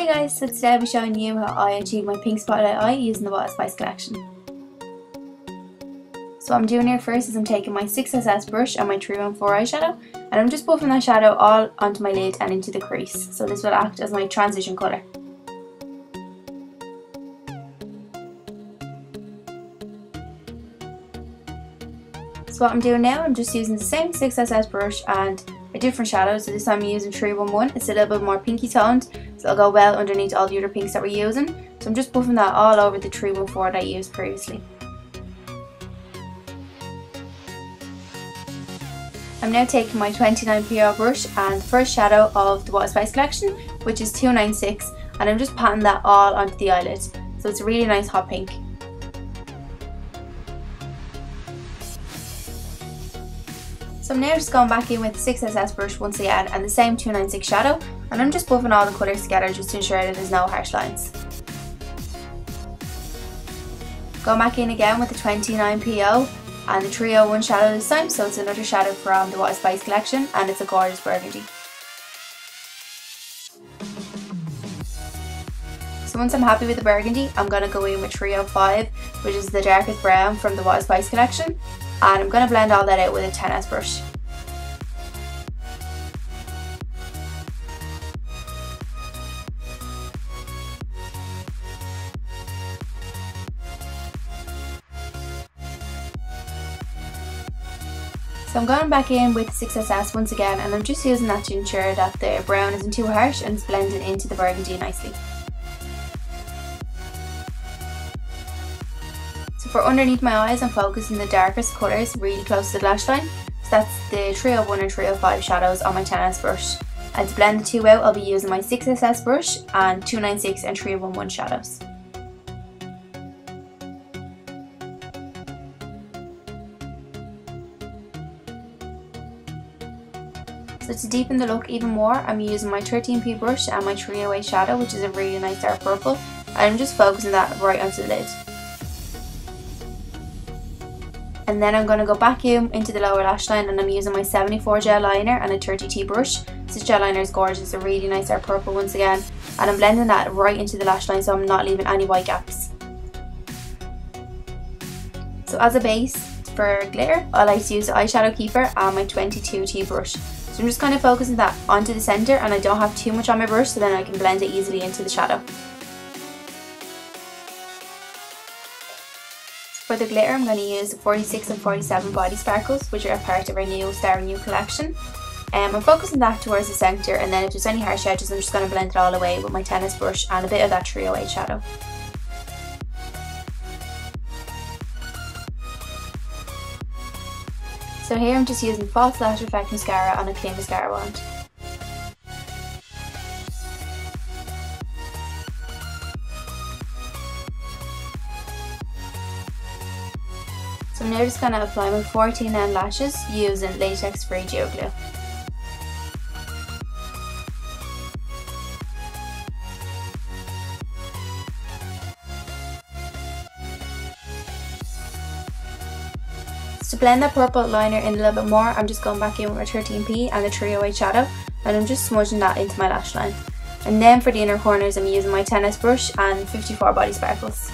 Hey guys, so today I'll be showing you how I achieved my pink spotlight eye using the a Spice collection. So what I'm doing here first is I'm taking my 6SS brush and my 314 eyeshadow and I'm just buffing that shadow all onto my lid and into the crease. So this will act as my transition colour. So what I'm doing now, I'm just using the same 6SS brush and a different shadow. So this time I'm using 311. It's a little bit more pinky toned, so it'll go well underneath all the other pinks that we're using. So I'm just buffing that all over the 314 that I used previously. I'm now taking my 29PO brush and the first shadow of the What a Spice collection, which is 296, and I'm just patting that all onto the eyelid. So it's a really nice hot pink. So I'm now just going back in with the 6SS brush once again and the same 296 shadow and I'm just buffing all the colours together just to ensure that there's no harsh lines. Go back in again with the 29PO and the 301 shadow this time so it's another shadow from the a Spice collection and it's a gorgeous burgundy. So once I'm happy with the burgundy, I'm going to go in with 305, which is the darkest brown from the a Spice collection and I'm going to blend all that out with a 10S brush. So I'm going back in with 6SS once again and I'm just using that to ensure that the brown isn't too harsh and it's blended into the burgundy nicely. So for underneath my eyes, I'm focusing the darkest colours really close to the lash line. So that's the 301 and 305 shadows on my 10S brush. And to blend the two out, I'll be using my 6SS brush and 296 and 311 shadows. So to deepen the look even more, I'm using my 13p brush and my 308 shadow, which is a really nice dark purple. And I'm just focusing that right onto the lid. and then I'm going to go back in into the lower lash line and I'm using my 74 gel liner and a 30T brush. This gel liner is gorgeous, a really nice dark purple once again and I'm blending that right into the lash line so I'm not leaving any white gaps. So as a base for glitter, I like to use the eyeshadow keeper and my 22T brush. So I'm just kind of focusing that onto the centre and I don't have too much on my brush so then I can blend it easily into the shadow. For the glitter I'm going to use 46 and 47 body sparkles which are a part of our new Star New collection. Um, I'm focusing that towards the centre and then if there's any harsh edges I'm just going to blend it all away with my 10S brush and a bit of that 308 shadow. So here I'm just using False Lash Effect Mascara on a clean mascara wand. So I'm now just going to apply my 14N lashes using latex free geoglue. To blend that purple liner in a little bit more, I'm just going back in with my 13P and the 308 shadow and I'm just smudging that into my lash line. And then for the inner corners I'm using my 10S brush and 54 body sparkles.